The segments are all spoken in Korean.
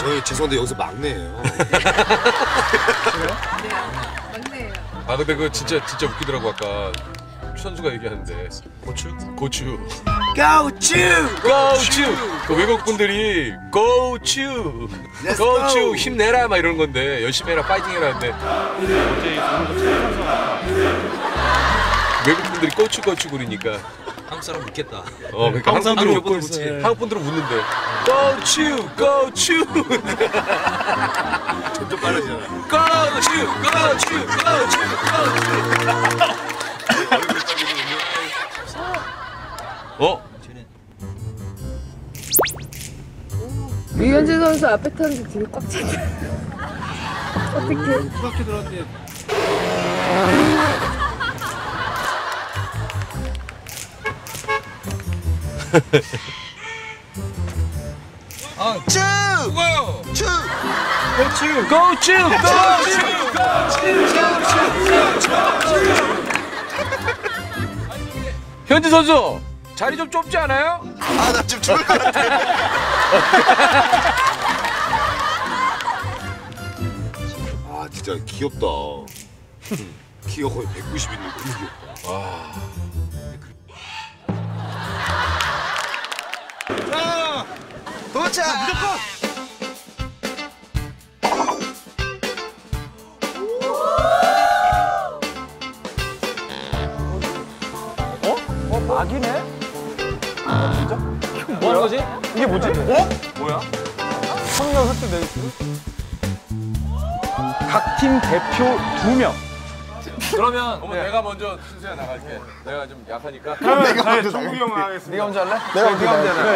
저희 죄송한데 여기서 막내예요. 막내예요. 아 근데 그거 진짜 진짜 웃기더라고 아까 선수가 얘기하는데 고추? 고추 고추! 고추 그 외국 분들이 고추 고추. 힘내라 막 이런 건데 열심히 해라 파이팅 해라 하는데 외국 분들이 고추 고추 그러니까 한국 사람 믿겠다. 어 그러니까 한국 분들은 웃고. 한국 분들은 웃는데 고추 고추 점점 빨라지잖아. 고추 고추 고추 어? 유현진 선수 앞에 타는데 뒤에 꽉 찼다. 어떡해. 중학교 들었는데 쭈! 뭐요? 쭈! 고추 고추 현지 선수 자리 좀 좁지 않아요? 아, 나 지금 죽을 것 같아. 아, 진짜 귀엽다. 키가 거의 190인데 너무 귀엽다. 도착! 무조건! 뭐 하는 거지? 이게 뭐지? 어? 뭐야? 성명 획득 레이스? 각팀 대표 두명 그러면 어머 내가 먼저 순서야 나갈게. 내가 좀 약하니까. 내가 먼저 정국이 형 하겠습니다. 네가 먼저 할래? 내가 네가 먼저 해.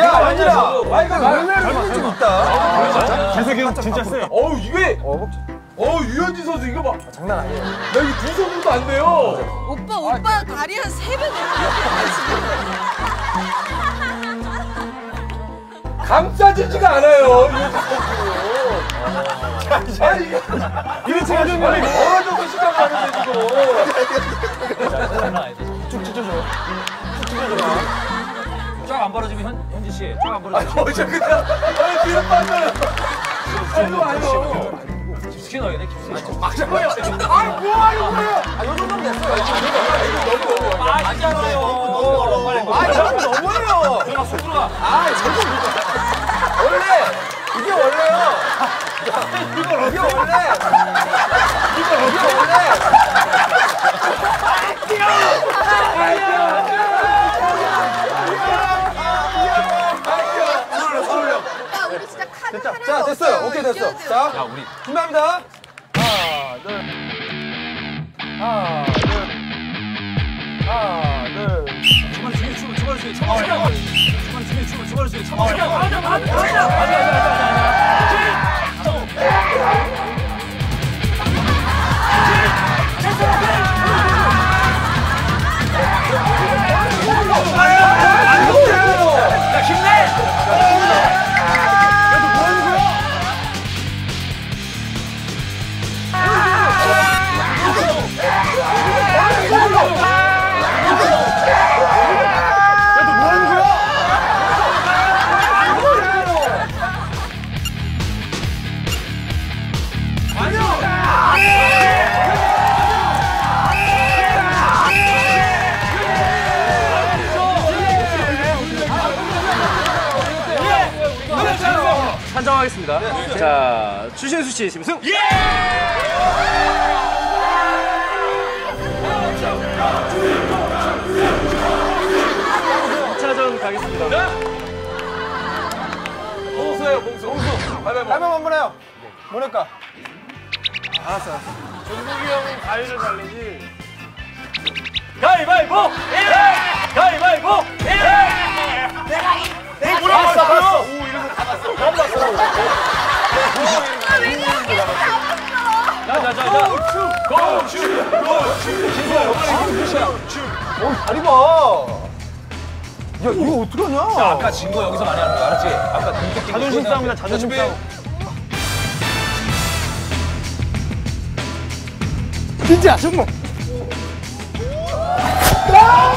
야, 완전아. 아, 이거 의외로 좀 있다. 재석이 형 진짜 세. 어우 이게. 어우 유현진 선수 이거 봐. 장난 아니에요. 나 이거 두 손도 안 돼요. 오빠, 오빠 다리 한 세배 감싸지지가 않아요. 선수. 아니 이거 이거 제가 좀 아니 멀어져서 시작하는데 지금. 쭉 찢어줘. 쭉 찢어줘. 쫙안 벌어지면 현, 현지 씨. 쫙안 벌어지면. 어제 그냥 아니 뒤로 빠져요. 아이고 아이고. 깊숙이 넣어야 돼, 깊숙이. 맞아요. 아이 뭐하는 거예요? 아, 요 정도면 됐어요. 아, 진짜로요. 아 이거 너무해요. 들어가, 쑥 들어가. 원래 이게 원래요. 이게 원래 이게 원래 야, 우리 진짜 카드 하나 자, 됐어요. 오케이, 됐어. 자, 야, 우리. 준비합니다. 하나, 둘. 하나, 둘. 하나, 둘. 초반에 중에 춤을, 초반에 중에 춤을. 초반에 중에 춤을, 초반에 중에 춤을 맞아, 맞아. 맞아, 맞아, 판정하겠습니다. 자, 추신수 씨 심승. 차전 가겠습니다. 봉수예요 봉수. 봉수. 가위바위보. 한번 해요. 뭐 낼까? 종국이 형은 가위를 달리지. 가위바위보! 예! 다 봤어. 왜 그렇게 잡았어? 자자자자. 고추 고추 진수야 어 다리 봐. 야 이거 어떡하냐? 아까 진 거 여기서 많이 하는 거야, 알았지? 아까 뛴거 자존심 싸움이다 자존심. 싸움. 진짜 정말. 아!